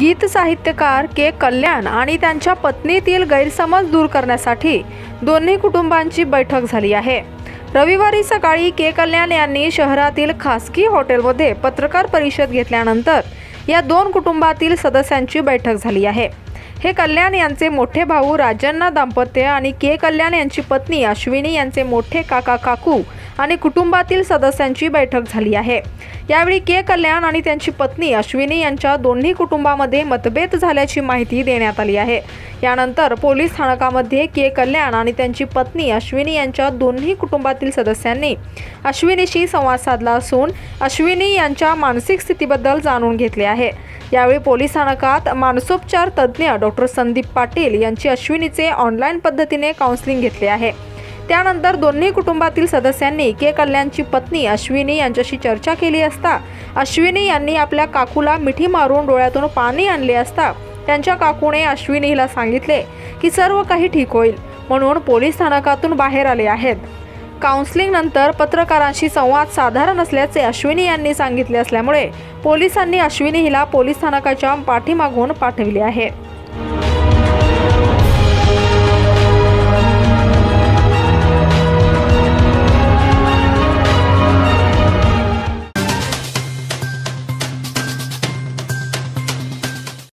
गीत साहित्यकार के कल्याण आणि त्यांच्या पत्नीतील गैरसमज दूर करण्यासाठी दोन्ही कुटुंबांची बैठक झाली आहे. रविवारी सकाळी के कल्याण यांनी शहरातील खासगी हॉटेलमध्ये पत्रकार परिषद घेतल्यानंतर या दोन कुटुंबातील सदस्यांची बैठक झाली आहे. हे कल्याण यांचे मोठे भाऊ राजन्ना दाम्पत्य आणि के कल्याण यांची पत्नी अश्विनी यांचे मोठे काका काकू आणि कुटुंबातील सदस्यांची बैठक झाली आहे. यावेळी के. कल्याण आणि त्यांची पत्नी अश्विनी यांच्या दोन्ही कुटुंबामध्ये मतभेद झाल्याची माहिती देण्यात आली आहे. यानंतर पोलीस स्थानकामध्ये के. कल्याण आणि त्यांची पत्नी अश्विनी यांच्या दोन्ही कुटुंबातील सदस्यांनी अश्विनीशी संवाद साधला असून अश्विनी यांच्या मानसिक स्थितीबद्दल जाणून घेतले आहे. यावेळी पोलीस स्थानकात मानसोपचार तज्ज्ञ डॉक्टर संदीप पाटील यांची अश्विनीचे ऑनलाईन पद्धतीने काउन्सिलिंग घेतले आहे. त्यानंतर दोन्ही कुटुंबातील सदस्यांनी के कल्याणची पत्नी अश्विनी यांच्याशी चर्चा केली असता अश्विनी यांनी आपल्या काकूला मिठी मारून डोळ्यातून पाणी आणले असता त्यांच्या काकूने अश्विनीला सांगितले की सर्व काही ठीक होईल म्हणून पोलीस स्थानकातून बाहेर आले आहेत. काउन्सिलिंग नंतर पत्रकारांशी संवाद साधारण असल्याचे अश्विनी यांनी सांगितले असल्यामुळे पोलिसांनी अश्विनी हिला पोलीस स्थानकाच्या पाठीमागून पाठविले आहे.